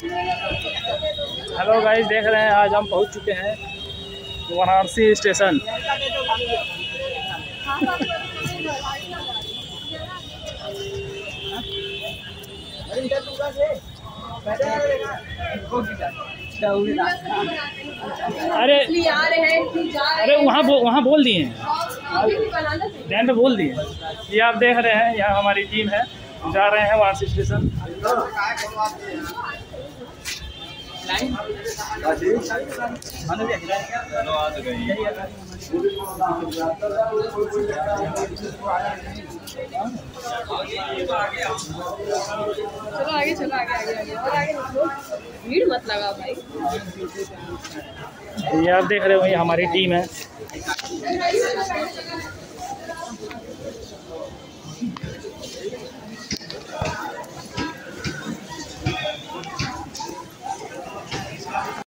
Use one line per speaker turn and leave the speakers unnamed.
Hello guys देख रहे हैं आज हम पहुँच चुके हैं वाराणसी स्टेशन। अरे अरे वहाँ बो, वहाँ बोल दिए हैं। ध्यान पे बोल दिए ये आप देख रहे हैं यहाँ हमारी टीम है। जा रहे हैं वारसी स्टेशन।
चलो आगे चलो आगे आगे आगे। भीड़ मत लगा भाई।
ये आप देख रहे हो ये हमारी टीम है।